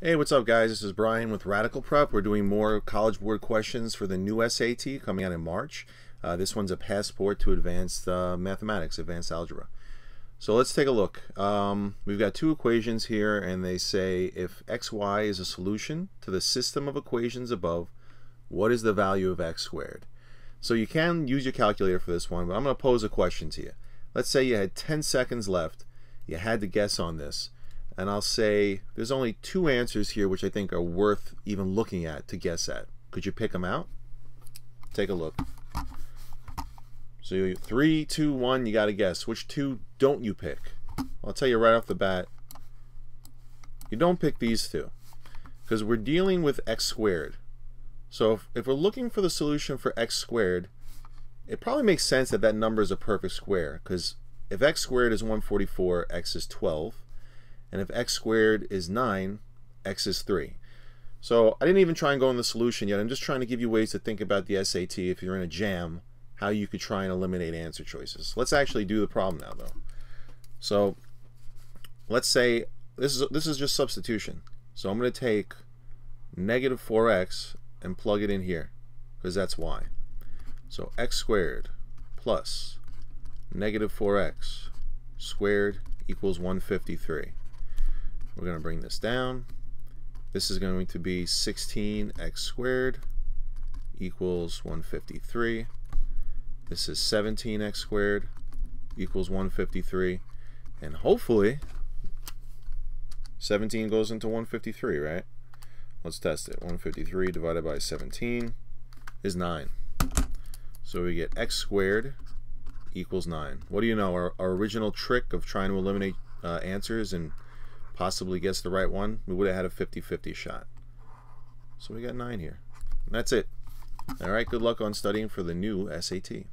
Hey, what's up, guys? This is Brian with Radical Prep. We're doing more College Board questions for the new SAT coming out in March. Uh, this one's a passport to advanced uh, mathematics, advanced algebra. So let's take a look. Um, we've got two equations here, and they say if xy is a solution to the system of equations above, what is the value of x squared? So you can use your calculator for this one, but I'm going to pose a question to you. Let's say you had 10 seconds left. You had to guess on this and I'll say there's only two answers here which I think are worth even looking at to guess at. Could you pick them out? Take a look. So three, two, one, you got to guess. Which two don't you pick? I'll tell you right off the bat. You don't pick these two because we're dealing with x squared. So if, if we're looking for the solution for x squared, it probably makes sense that that number is a perfect square because if x squared is 144, x is 12. And if x squared is 9, x is 3. So I didn't even try and go in the solution yet. I'm just trying to give you ways to think about the SAT if you're in a jam, how you could try and eliminate answer choices. Let's actually do the problem now, though. So let's say this is this is just substitution. So I'm going to take negative 4x and plug it in here because that's y. So x squared plus negative 4x squared equals 153. We're going to bring this down. This is going to be 16x squared equals 153. This is 17x squared equals 153. And hopefully 17 goes into 153, right? Let's test it. 153 divided by 17 is 9. So we get x squared equals 9. What do you know? Our, our original trick of trying to eliminate uh, answers and possibly gets the right one, we would have had a 50-50 shot. So we got 9 here. And that's it. All right, good luck on studying for the new SAT.